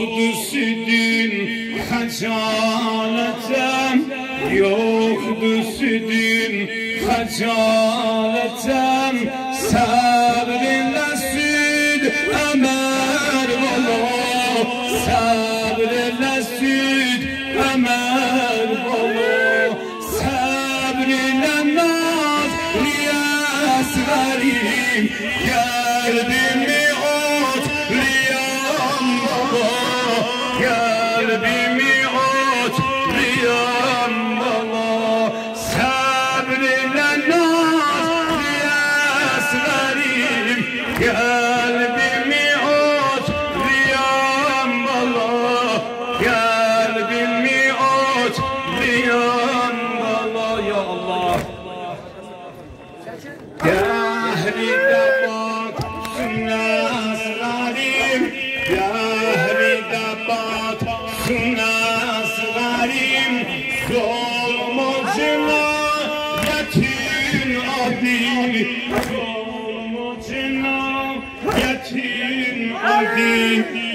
Düsüdün hacaleten Yok düsüdün hacaleten Kolum ucuna yetim adi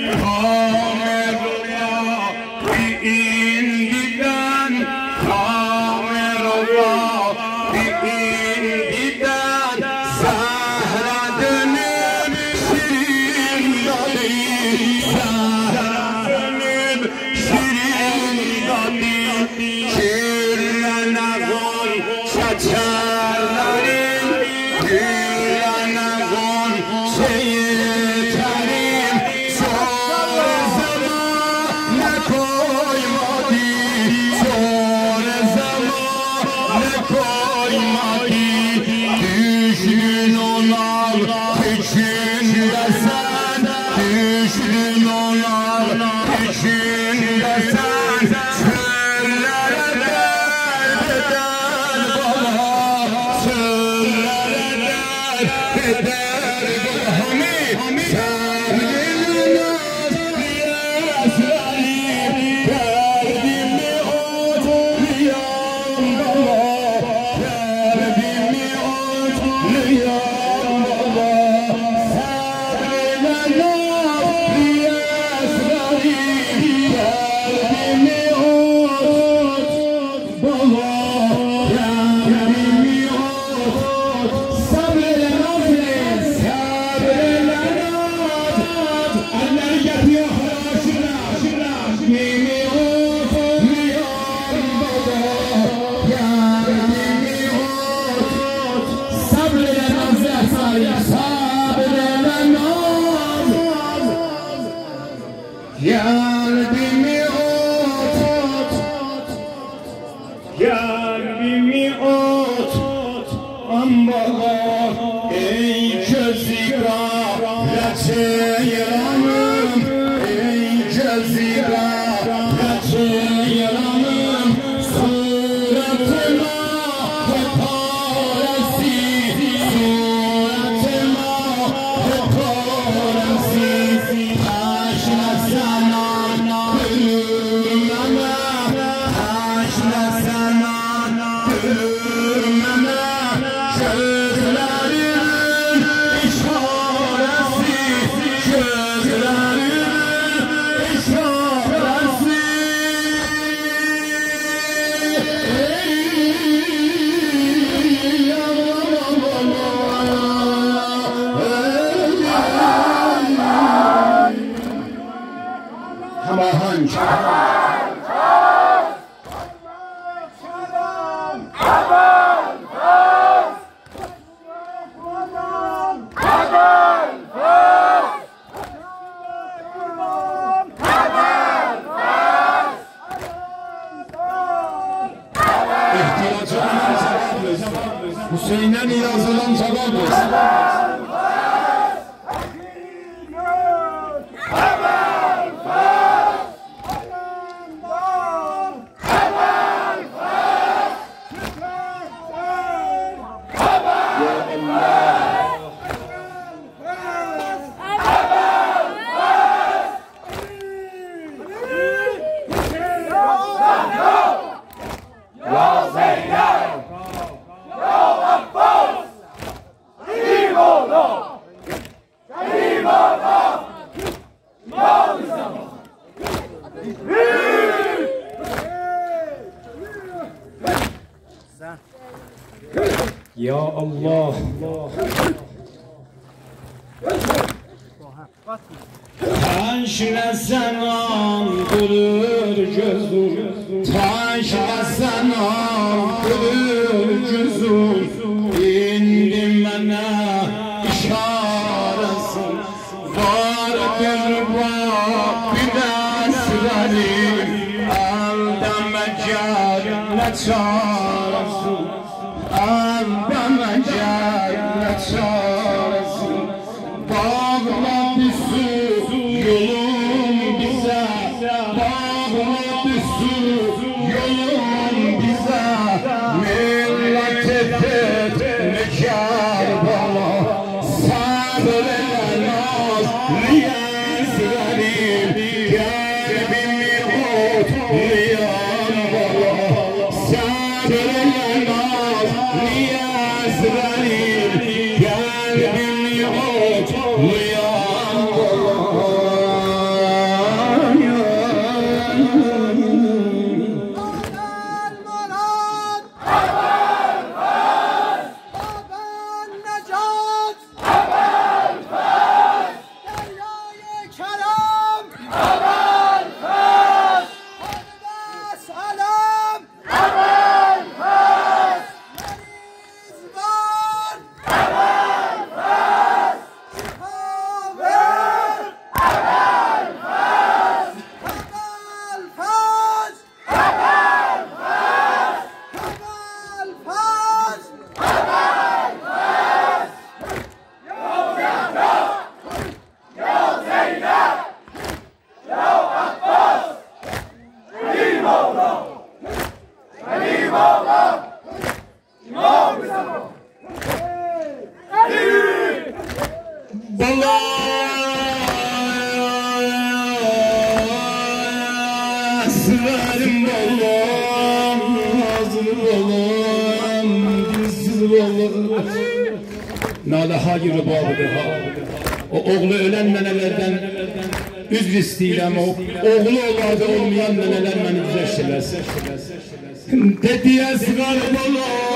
हमें Brasil. Hasan Hasan Hüseyin'e niyazından sabah olsun. çaresi Vardır Rabbine esrari Elde mekan ne çaresi Elde Yar zalim, yar bin otur Nalahayı rübabıha. O oğlu ölen nenelerden üzr istəyirəm o oğlu oladı olmayan neneler məni düzəşdirəsin. Dedi əsqar bala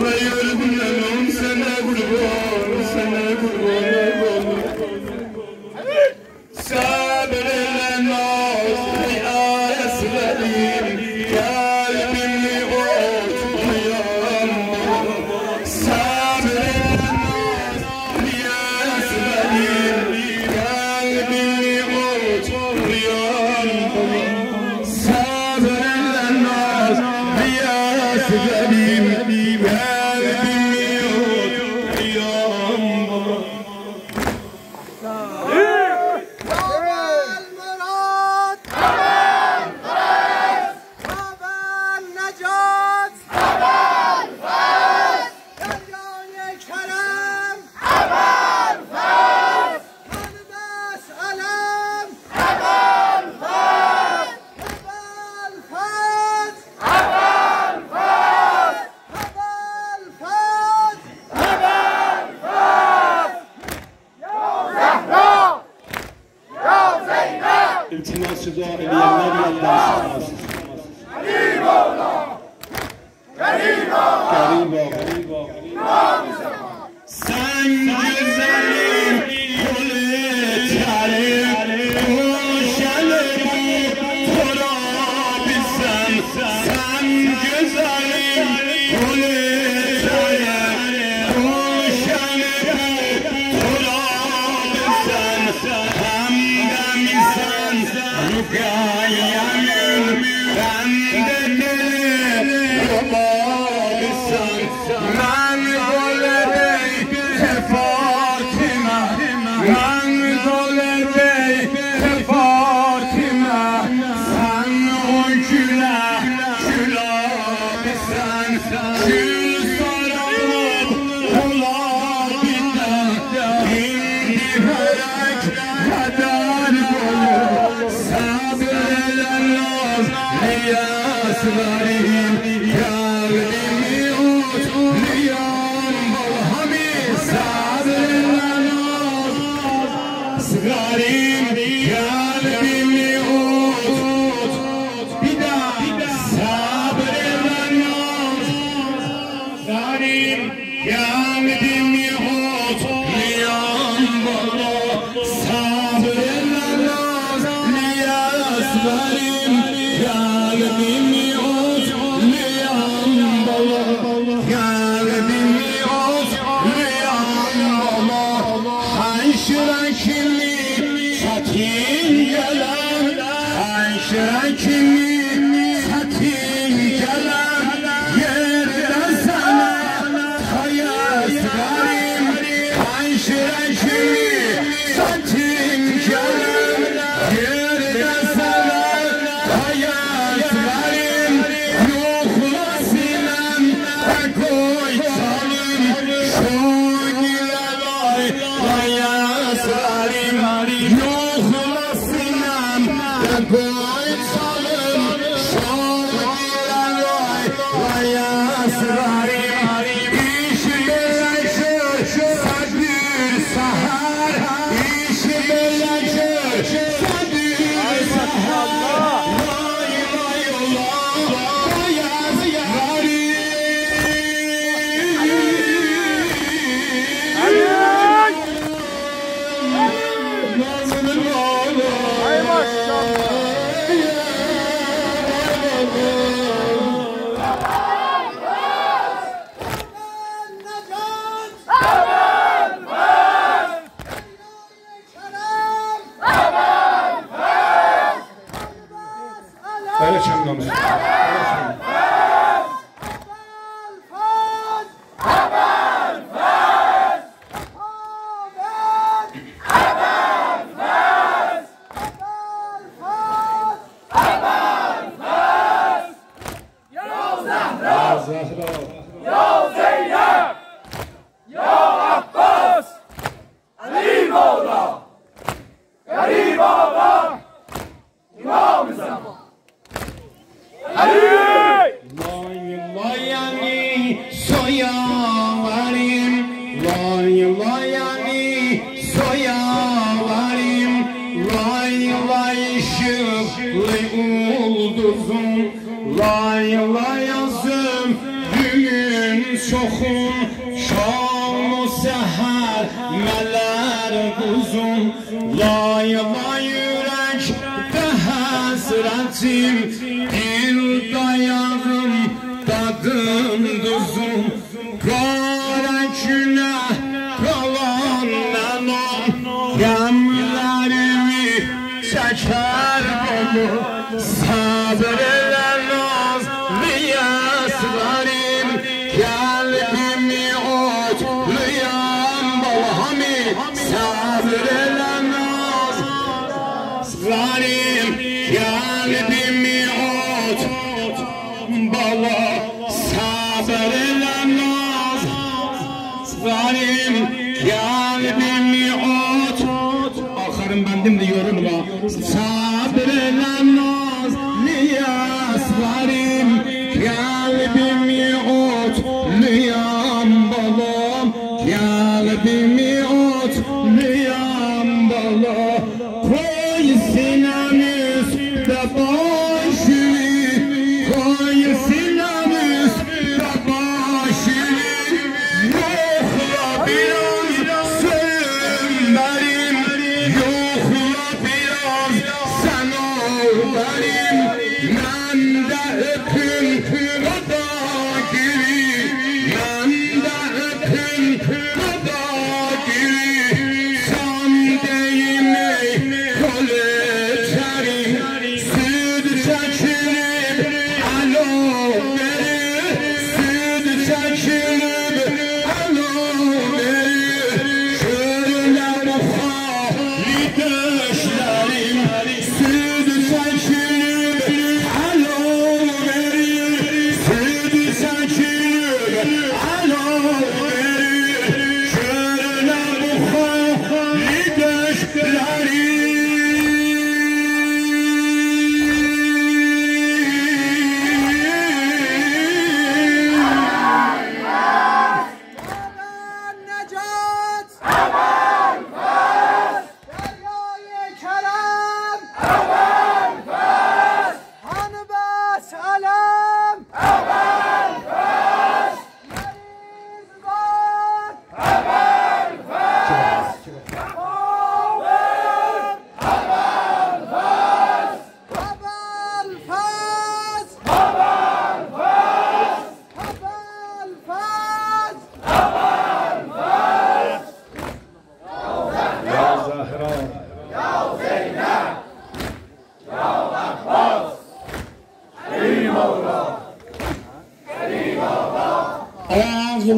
Bu da yürüdüm. Lying, lying, lying. Zalim kalbimi ot Akarım bendim diyorum la Sağ Karim Nanda